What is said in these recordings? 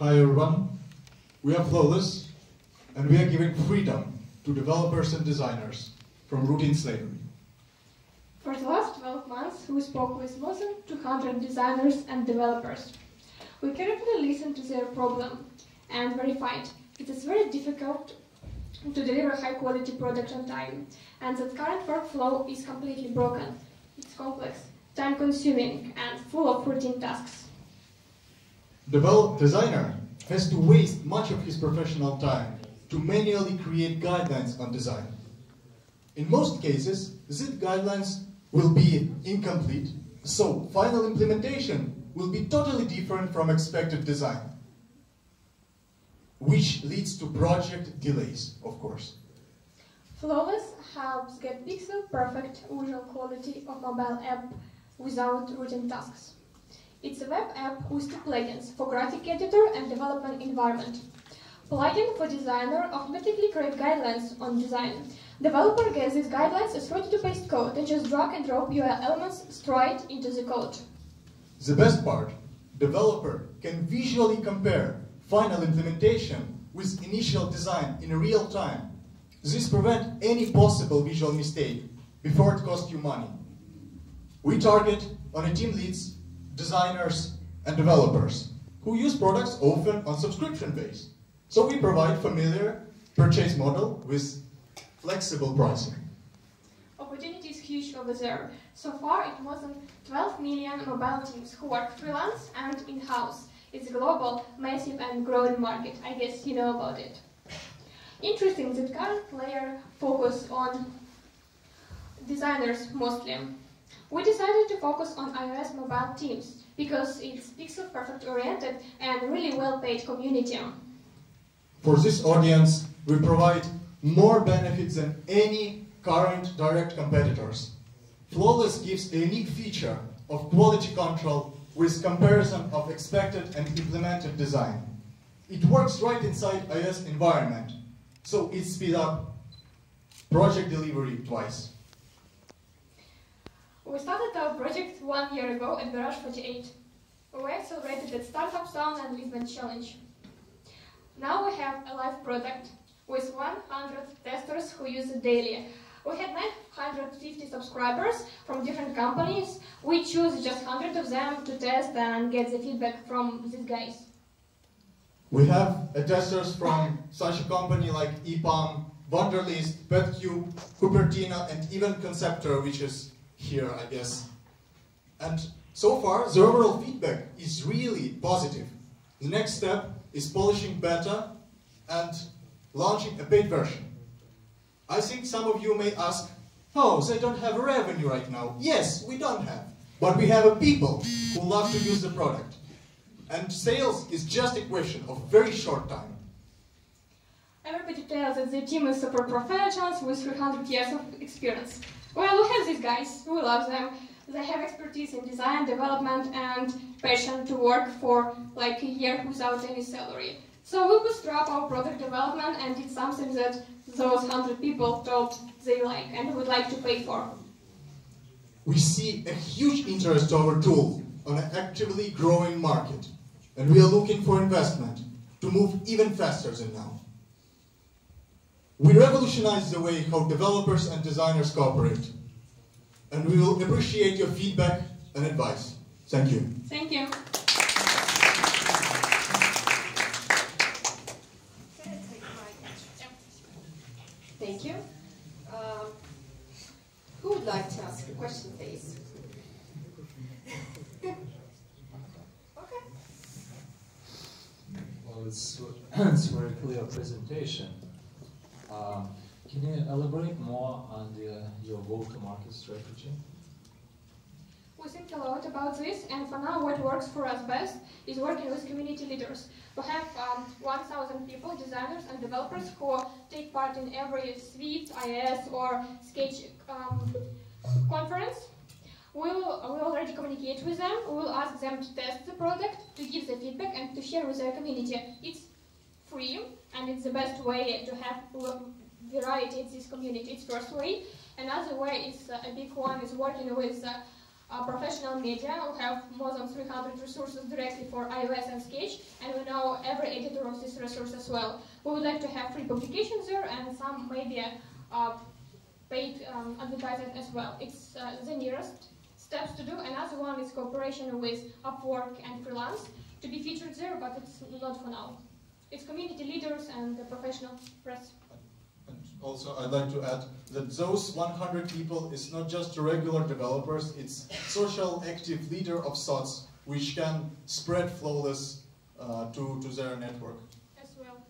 Hi everyone. We are Flawless, and we are giving freedom to developers and designers from routine slavery. For the last 12 months, we spoke with more than 200 designers and developers. We carefully listened to their problem and verified it is very difficult to deliver high quality product on time, and that current workflow is completely broken. It's complex, time consuming, and full of routine tasks. Develop designer has to waste much of his professional time to manually create guidelines on design. In most cases, these guidelines will be incomplete, so final implementation will be totally different from expected design, which leads to project delays, of course. Flawless helps get pixel perfect visual quality of mobile app without routine tasks. It's a web app with two plugins for graphic editor and development environment. Plugin for designer automatically create guidelines on design. Developer gets these guidelines as ready-to-paste code and just drag and drop UI elements straight into the code. The best part, developer can visually compare final implementation with initial design in real time. This prevents any possible visual mistake before it costs you money. We target on a team leads, designers, and developers who use products often on subscription base. So we provide familiar purchase model with flexible pricing. Opportunity is huge over there. So far, it more than 12 million mobile teams who work freelance and in-house. It's a global, massive and growing market. I guess you know about it. Interesting that current player focus on designers mostly. We decided to focus on iOS mobile teams because it's pixel perfect oriented and really well paid community. For this audience, we provide more benefits than any current direct competitors. Flawless gives a unique feature of quality control with comparison of expected and implemented design. It works right inside iOS environment, so it speeds up project delivery twice. We started our project one year ago at Garage 48. We accelerated at Startup Sauna and Lisbon Challenge. Now we have a live product with 100 testers who use it daily. We had 950 subscribers from different companies. We choose just 100 of them to test and get the feedback from these guys. We have testers from such a company like EPAM, Wunderlist, PetCube, Cupertino, and even Conceptor, which is here, I guess. And so far, the overall feedback is really positive. The next step is polishing beta and launching a paid version. I think some of you may ask, oh, they don't have revenue right now. Yes, we don't have. But we have a people who love to use the product. And sales is just a question of very short time. Everybody tells that the team is super professionals with 300 years of experience. Well, we have these guys, we love them. They have expertise in design, development, and passion to work for like a year without any salary. So we bootstrap our product development and did something that those 100 people told they like and would like to pay for. We see a huge interest to our tool on an actively growing market, and we are looking for investment to move even faster than now. We revolutionize the way how developers and designers cooperate, and we will appreciate your feedback and advice. Thank you. Thank you. Thank you. Um, who would like to ask a question, please? okay. Well, it's, it's a very clear presentation. Um, can you elaborate more on the, your go-to-market strategy? We think a lot about this, and for now, what works for us best is working with community leaders. We have um, 1,000 people, designers and developers, who take part in every Swift, iOS, or Sketch um, conference. We'll, we already communicate with them. We will ask them to test the product, to give the feedback, and to share with their community. It's free, and it's the best way to have variety in this community. It's first way. Another way is uh, a big one is working with uh, professional media who have more than 300 resources directly for iOS and Sketch, and we know every editor of this resource as well. We would like to have free publications there and some maybe uh, paid um, advertising as well. It's uh, the nearest steps to do. Another one is cooperation with Upwork and freelance to be featured there, but it's not for now. It's community leaders and the professional press. And also, I'd like to add that those 100 people is not just regular developers, it's social active leader of thoughts which can spread flawless uh, to, to their network. As well.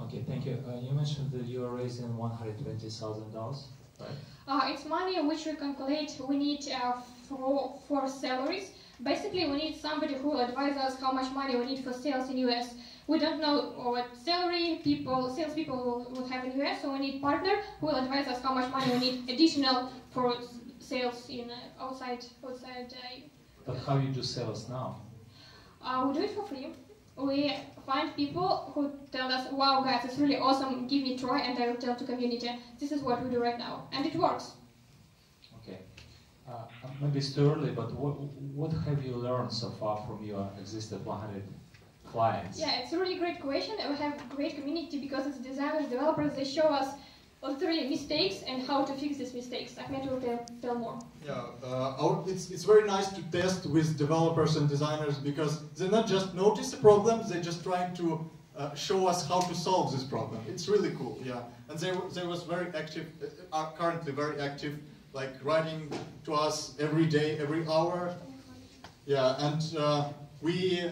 Okay, thank you. Uh, you mentioned that you are raising $120,000, right? Uh, it's money which we calculate we need uh, for, for salaries. Basically, we need somebody who will advise us how much money we need for sales in US. We don't know what salary people, sales people will, will have in US, so we need partner who will advise us how much money we need additional for sales in uh, outside outside. Uh, But how you do sales now? uh, we do it for free. We find people who tell us, "Wow, guys, it's really awesome. Give me a try," and I will tell to community. This is what we do right now, and it works. Okay. Uh, maybe it's too early, but what, what have you learned so far from your existing 100 clients? Yeah, it's a really great question. We have a great community because as designers, developers, they show us all three mistakes and how to fix these mistakes. Ahmed will tell, tell more. Yeah, uh, our, it's, it's very nice to test with developers and designers because they not just notice the problem, they're just trying to uh, show us how to solve this problem. It's really cool, yeah. And they, they was very active, uh, are currently very active, like writing to us every day, every hour. Yeah, and uh, we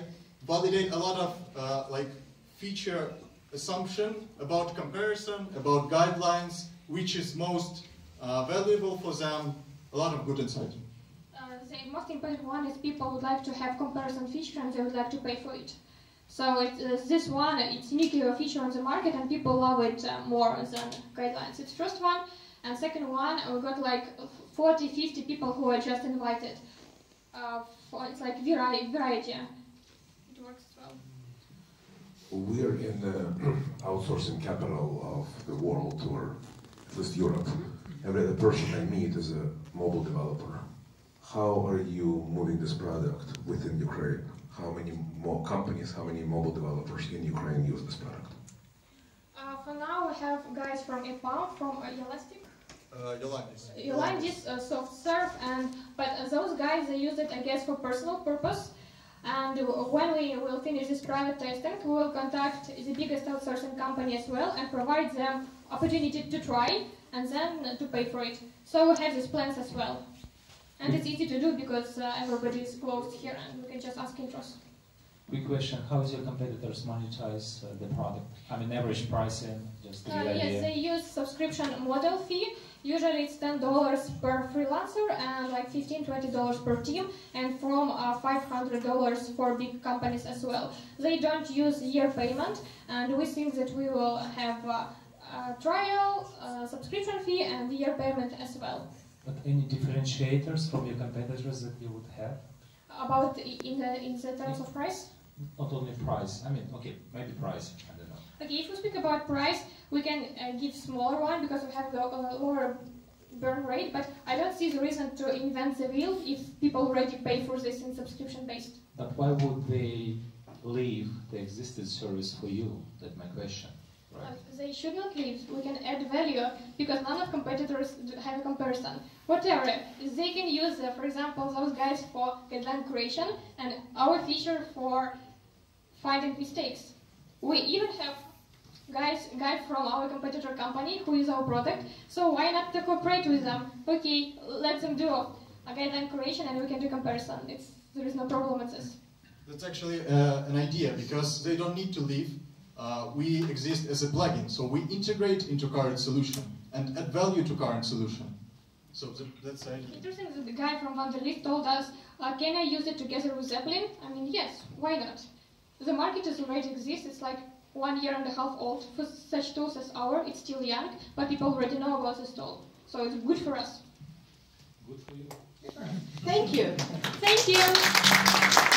validate a lot of uh, like feature assumption about comparison, about guidelines, which is most uh, valuable for them, a lot of good insight. Uh, the most important one is people would like to have comparison feature and they would like to pay for it. So it, uh, this one, it's unique feature on the market and people love it uh, more than guidelines. It's first one. And second one, we got like 40, 50 people who are just invited. Uh, for, it's like variety. variety. It works well. We're in the outsourcing capital of the world, or at least Europe. Every other person I meet is a mobile developer. How are you moving this product within Ukraine? How many more companies, how many mobile developers in Ukraine use this product? Uh, for now, we have guys from EPAM, from uh, Elastic, Uh, Yalantis. Yalantis, uh, SoftServe, and but uh, those guys they use it, I guess, for personal purpose. And when we will finish this private testing, we will contact the biggest outsourcing company as well and provide them opportunity to try and then to pay for it. So we have these plans as well. And it's easy to do because uh, everybody is closed here and we can just ask intros. Quick question, how is your competitors monetize uh, the product? I mean, average pricing, just to Uh, yes, idea. they use subscription model fee. Usually it's ten dollars per freelancer and like 15 20 dollars per team, and from uh, five hundred dollars for big companies as well. They don't use year payment, and we think that we will have uh, a trial, uh, subscription fee, and year payment as well. But any differentiators from your competitors that you would have? About in the in the terms of price. Not only price, I mean, okay, maybe price, I. Okay, if we speak about price, we can uh, give smaller one because we have the uh, lower burn rate, but I don't see the reason to invent the wheel if people already pay for this in subscription based. But why would they leave the existing service for you? That's my question, Uh, right? they should not leave. We can add value because none of competitors have a comparison. Whatever, they can use, uh, for example, those guys for guideline creation and our feature for finding mistakes. We even have guys guy from our competitor company who is our product. So why not to cooperate with them? Okay, let them do a guideline creation and we can do comparison. It's there is no problem with this. That's actually uh, an idea because they don't need to leave. Uh, we exist as a plugin, so we integrate into current solution and add value to current solution. So th- that's the idea. Interesting that the guy from Wunderlist told us, uh, can I use it together with Zeppelin? I mean, yes, why not? The market is already exists. It's like one year and a half old. For such tools as our, it's still young, but people already know about this tool. So it's good for us. Good for you. Thank you. Thank you.